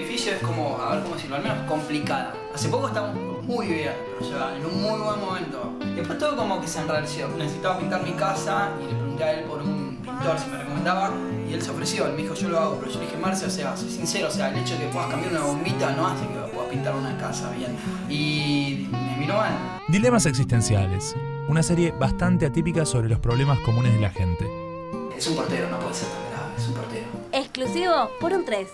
difícil, es como, a ver cómo decirlo, al menos complicada. Hace poco estamos muy bien, pero ya en un muy buen momento. Después todo como que se enrareció. Necesitaba pintar mi casa y le pregunté a él por un pintor si me recomendaba y él se ofreció, él me dijo yo lo hago, pero yo le dije Marce, o sea, soy sincero, o sea, el hecho de que puedas cambiar una bombita no hace que puedas pintar una casa bien. Y me vino mal. Dilemas existenciales, una serie bastante atípica sobre los problemas comunes de la gente. Es un portero, no puede ser tan grave, es un portero. Exclusivo por un 3.